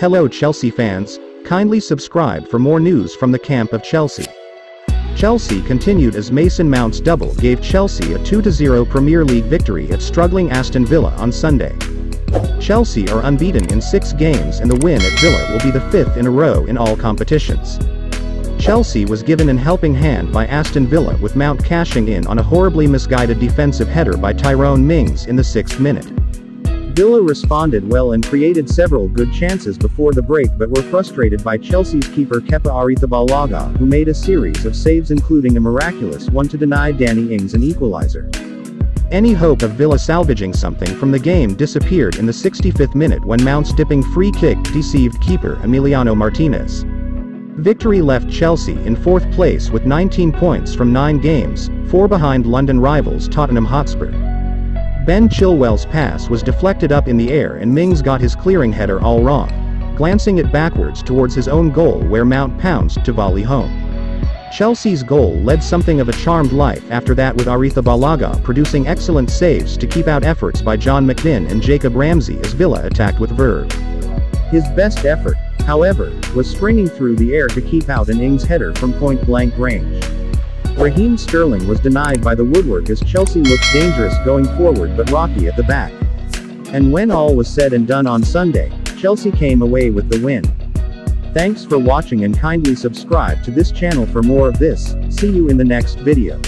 Hello Chelsea fans, kindly subscribe for more news from the camp of Chelsea. Chelsea continued as Mason Mount's double gave Chelsea a 2-0 Premier League victory at struggling Aston Villa on Sunday. Chelsea are unbeaten in six games and the win at Villa will be the fifth in a row in all competitions. Chelsea was given an helping hand by Aston Villa with Mount cashing in on a horribly misguided defensive header by Tyrone Mings in the sixth minute. Villa responded well and created several good chances before the break but were frustrated by Chelsea's keeper Kepa Arrizabalaga who made a series of saves including a miraculous one to deny Danny Ings an equalizer. Any hope of Villa salvaging something from the game disappeared in the 65th minute when Mount's dipping free kick deceived keeper Emiliano Martinez. Victory left Chelsea in fourth place with 19 points from 9 games, 4 behind London rivals Tottenham Hotspur. Ben Chilwell's pass was deflected up in the air and Mings got his clearing header all wrong, glancing it backwards towards his own goal where Mount pounced to volley home. Chelsea's goal led something of a charmed life after that with Arrizabalaga producing excellent saves to keep out efforts by John McGinn and Jacob Ramsey as Villa attacked with verve. His best effort, however, was springing through the air to keep out an Ings header from point-blank range. Raheem Sterling was denied by the woodwork as Chelsea looked dangerous going forward but rocky at the back. And when all was said and done on Sunday, Chelsea came away with the win. Thanks for watching and kindly subscribe to this channel for more of this, see you in the next video.